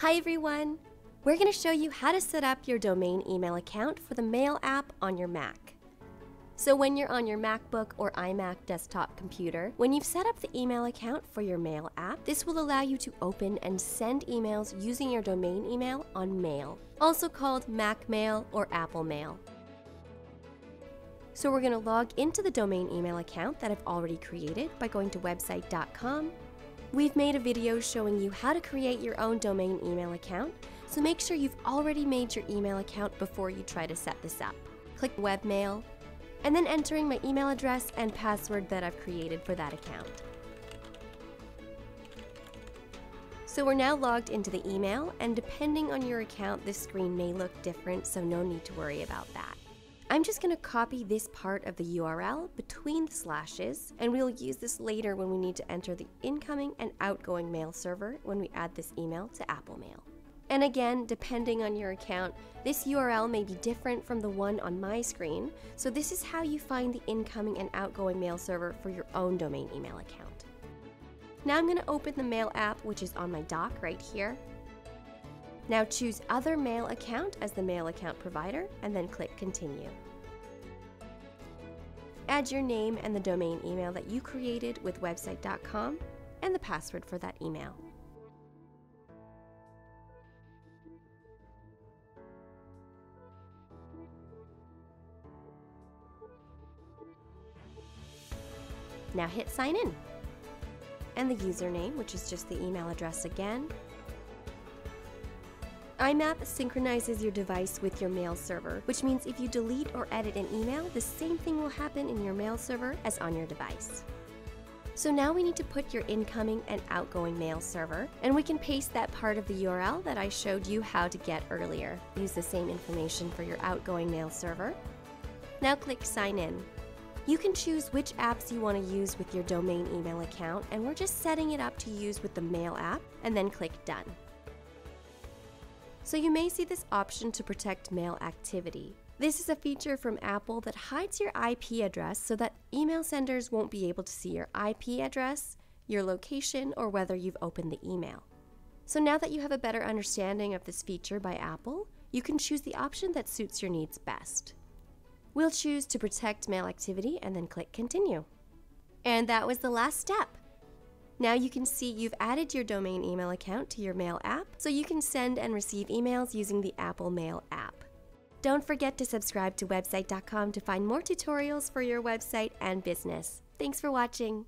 Hi everyone! We're going to show you how to set up your domain email account for the Mail app on your Mac. So when you're on your MacBook or iMac desktop computer, when you've set up the email account for your Mail app, this will allow you to open and send emails using your domain email on Mail, also called Mac Mail or Apple Mail. So we're going to log into the domain email account that I've already created by going to website.com We've made a video showing you how to create your own domain email account, so make sure you've already made your email account before you try to set this up. Click Webmail, and then entering my email address and password that I've created for that account. So we're now logged into the email, and depending on your account, this screen may look different, so no need to worry about that. I'm just going to copy this part of the URL between the slashes, and we'll use this later when we need to enter the incoming and outgoing mail server when we add this email to Apple Mail. And again, depending on your account, this URL may be different from the one on my screen, so this is how you find the incoming and outgoing mail server for your own domain email account. Now I'm going to open the Mail app, which is on my dock right here. Now choose Other Mail Account as the mail account provider and then click Continue. Add your name and the domain email that you created with website.com and the password for that email. Now hit sign in. And the username, which is just the email address again, IMAP synchronizes your device with your mail server, which means if you delete or edit an email, the same thing will happen in your mail server as on your device. So now we need to put your incoming and outgoing mail server, and we can paste that part of the URL that I showed you how to get earlier. Use the same information for your outgoing mail server. Now click Sign In. You can choose which apps you want to use with your domain email account, and we're just setting it up to use with the Mail app, and then click Done. So you may see this option to protect mail activity. This is a feature from Apple that hides your IP address so that email senders won't be able to see your IP address, your location, or whether you've opened the email. So now that you have a better understanding of this feature by Apple, you can choose the option that suits your needs best. We'll choose to protect mail activity and then click continue. And that was the last step. Now you can see you've added your domain email account to your Mail app, so you can send and receive emails using the Apple Mail app. Don't forget to subscribe to website.com to find more tutorials for your website and business. Thanks for watching.